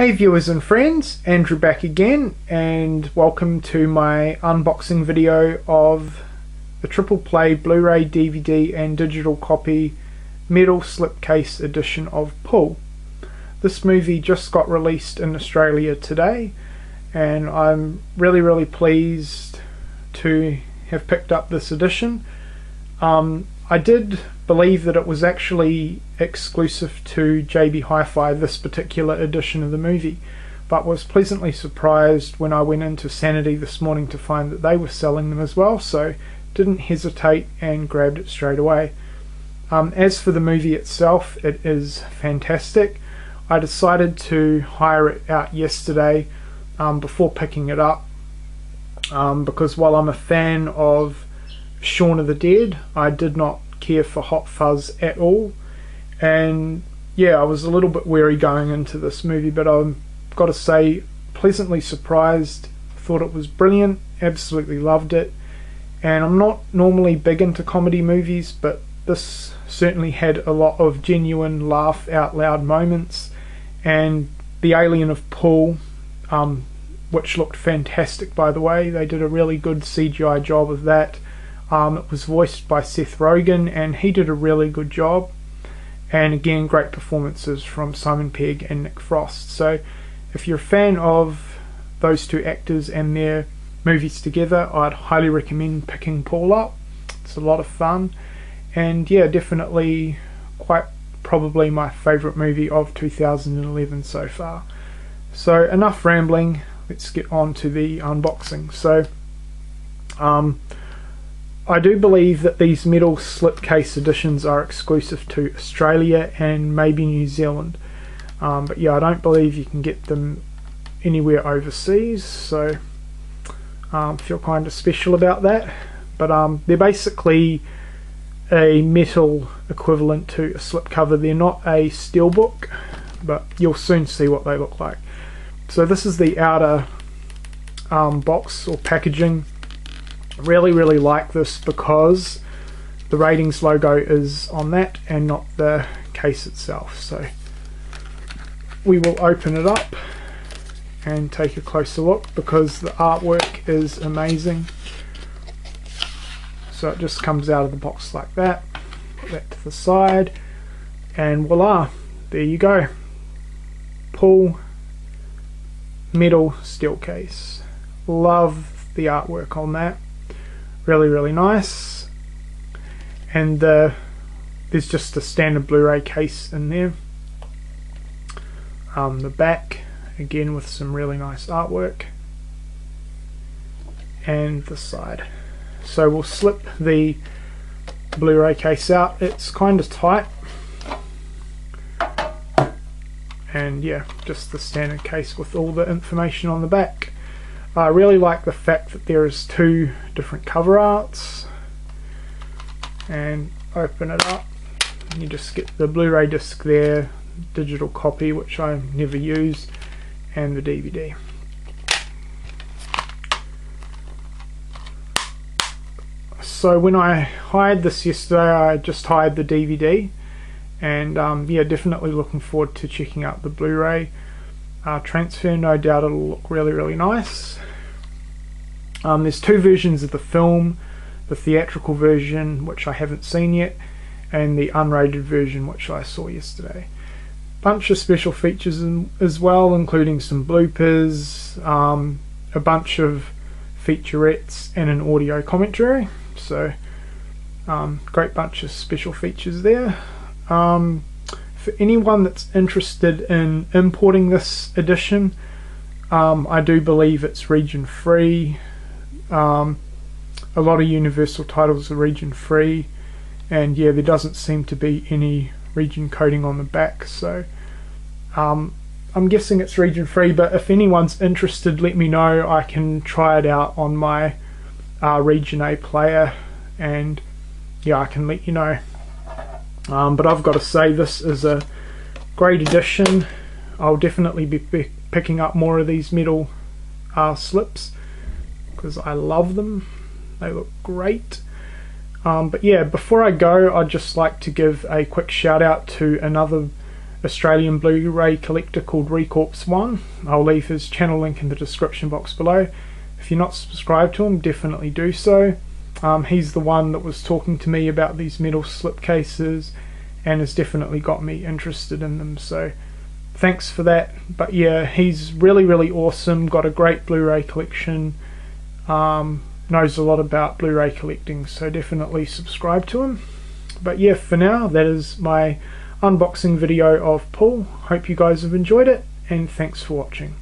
Hey viewers and friends, Andrew back again and welcome to my unboxing video of the triple play Blu-ray, DVD and digital copy metal slipcase edition of Paul. This movie just got released in Australia today and I'm really really pleased to have picked up this edition. Um, I did believe that it was actually exclusive to JB Hi-Fi this particular edition of the movie, but was pleasantly surprised when I went into Sanity this morning to find that they were selling them as well, so didn't hesitate and grabbed it straight away. Um, as for the movie itself, it is fantastic. I decided to hire it out yesterday um, before picking it up um, because while I'm a fan of Shaun of the Dead, I did not care for Hot Fuzz at all. And yeah, I was a little bit wary going into this movie, but I've got to say, pleasantly surprised. Thought it was brilliant, absolutely loved it. And I'm not normally big into comedy movies, but this certainly had a lot of genuine laugh out loud moments. And The Alien of Paul, um, which looked fantastic by the way, they did a really good CGI job of that. Um, it was voiced by Seth Rogen, and he did a really good job. And again, great performances from Simon Pegg and Nick Frost. So, if you're a fan of those two actors and their movies together, I'd highly recommend picking Paul up. It's a lot of fun, and yeah, definitely quite probably my favourite movie of 2011 so far. So, enough rambling. Let's get on to the unboxing. So, um, I do believe that these metal slipcase editions are exclusive to Australia and maybe New Zealand. Um, but yeah, I don't believe you can get them anywhere overseas, so um, feel kind of special about that. But um, they're basically a metal equivalent to a slipcover. They're not a steelbook, but you'll soon see what they look like. So this is the outer um, box or packaging really really like this because the ratings logo is on that and not the case itself. So we will open it up and take a closer look because the artwork is amazing. So it just comes out of the box like that. Put that to the side and voila there you go. Paul metal steel case. Love the artwork on that really really nice. And uh, there's just a standard Blu-ray case in there. Um, the back again with some really nice artwork. And the side. So we'll slip the Blu-ray case out. It's kind of tight. And yeah just the standard case with all the information on the back I really like the fact that there is two different cover arts. And open it up. You just get the Blu-ray disc there digital copy which I never use and the DVD so when I hired this yesterday I just hired the DVD and um, yeah definitely looking forward to checking out the Blu-ray uh, transfer no doubt it'll look really really nice. Um, there's two versions of the film. The theatrical version which I haven't seen yet and the unrated version which I saw yesterday. Bunch of special features in, as well including some bloopers um, a bunch of featurettes and an audio commentary. So um, great bunch of special features there. Um, for anyone that's interested in importing this edition, um, I do believe it's region free. Um, a lot of Universal titles are region free, and yeah, there doesn't seem to be any region coding on the back, so um, I'm guessing it's region free. But if anyone's interested, let me know. I can try it out on my uh, Region A player, and yeah, I can let you know. Um, but I've got to say this is a great addition. I'll definitely be picking up more of these metal uh, slips because I love them. They look great. Um, but yeah, before I go, I'd just like to give a quick shout out to another Australian Blu-ray collector called Recorps One. I'll leave his channel link in the description box below. If you're not subscribed to him, definitely do so. Um, he's the one that was talking to me about these metal slipcases and has definitely got me interested in them. So thanks for that. But yeah, he's really, really awesome. Got a great Blu-ray collection. Um, knows a lot about Blu-ray collecting, so definitely subscribe to him. But yeah, for now, that is my unboxing video of Paul. Hope you guys have enjoyed it, and thanks for watching.